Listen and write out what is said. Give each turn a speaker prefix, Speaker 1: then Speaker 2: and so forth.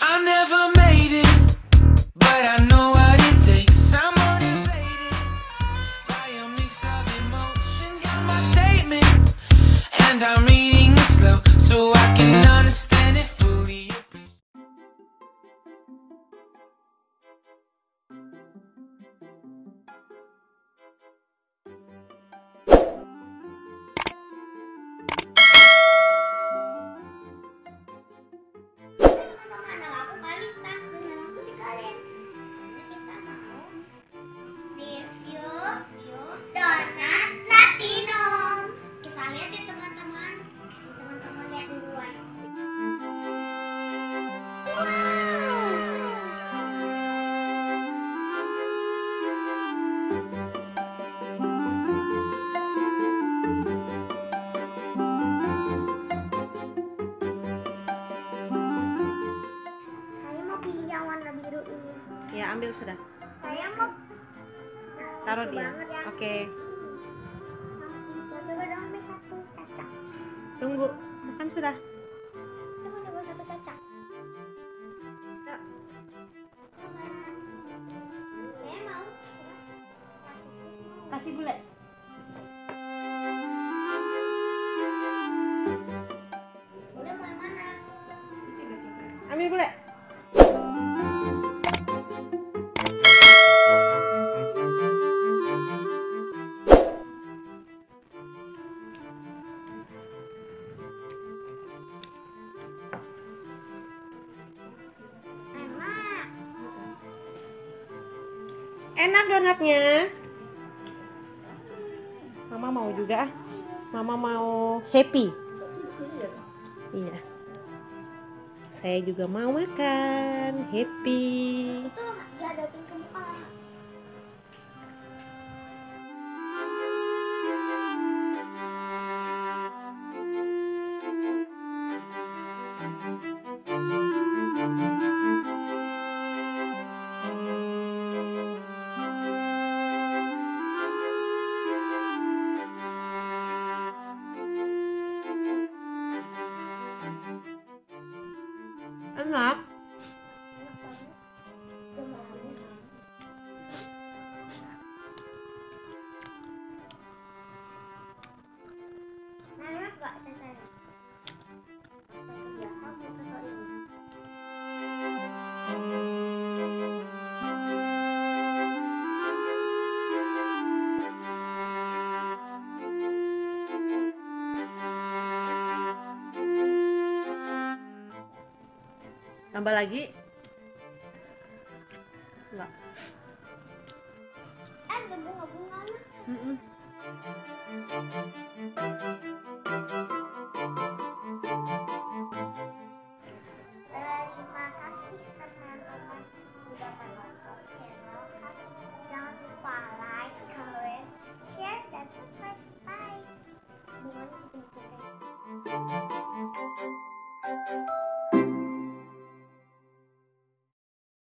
Speaker 1: I never made it, but I know what it takes. I'm motivated by a mix of emotion. My statement, and I'm reading
Speaker 2: Ya,
Speaker 3: ambil sudah.
Speaker 2: saya mau
Speaker 3: Taruh dia.
Speaker 2: ya.
Speaker 3: Oke,
Speaker 2: Ya, coba dong ambil satu cacak
Speaker 3: tunggu. Makan sudah.
Speaker 2: coba coba satu cacak
Speaker 3: Ya. Kasih
Speaker 2: mana
Speaker 3: Ambil gula.
Speaker 2: Enak
Speaker 3: donatnya. Mama mau juga. ah. Mama mau happy. Iya. Saya juga mau makan happy.
Speaker 2: dihadapin ke ngọt
Speaker 3: tambah lagi. Enggak.
Speaker 2: Eh, Ada bunga-bunga
Speaker 3: mm -mm.